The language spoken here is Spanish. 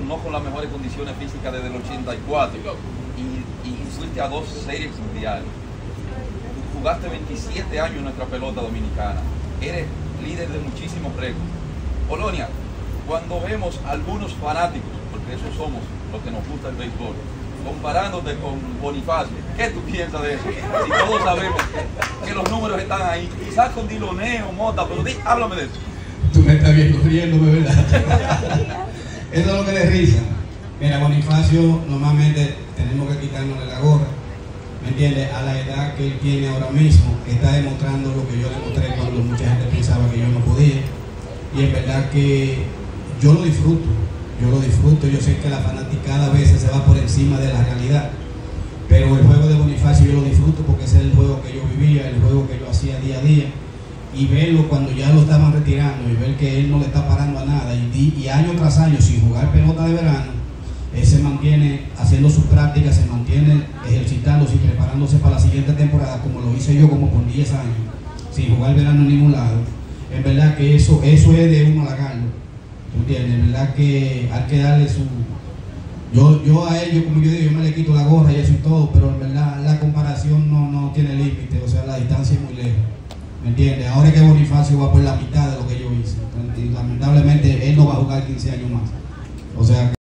no con las mejores condiciones físicas desde el 84 y, y fuiste a dos series mundiales. Jugaste 27 años en nuestra pelota dominicana. Eres líder de muchísimos récords. Polonia, cuando vemos algunos fanáticos, porque eso somos los que nos gusta el béisbol, comparándote con Bonifacio, ¿qué tú piensas de eso? Si todos sabemos que, que los números están ahí, quizás con Diloneo, Mota, pero di, háblame de eso. Tú me estás viendo riéndome, ¿verdad? Eso es lo que le risa. Mira, Bonifacio, normalmente tenemos que quitarnos la gorra. ¿Me entiendes? A la edad que él tiene ahora mismo, está demostrando lo que yo demostré cuando mucha gente pensaba que yo no podía. Y es verdad que yo lo disfruto. Yo lo disfruto. Yo sé que la fanaticada a veces se va por encima de la realidad. Pero el juego de Bonifacio yo lo disfruto porque ese es el juego que yo vivía, el juego que yo hacía día a día y verlo cuando ya lo estaban retirando y ver que él no le está parando a nada y, y año tras año sin jugar pelota de verano, él se mantiene haciendo sus prácticas, se mantiene ejercitándose y preparándose para la siguiente temporada como lo hice yo como con 10 años, sin jugar verano en ningún lado. Es verdad que eso, eso es de uno halagarlo, ¿tú entiendes? Es verdad que hay que darle su... Yo, yo a ellos, como yo digo, yo me le quito la gorra y eso y todo, pero en verdad la comparación no, no tiene límite, o sea, la distancia es muy lejos. ¿Me entiendes? Ahora que Bonifacio va por la mitad de lo que yo hice. Lamentablemente él no va a jugar 15 años más. O sea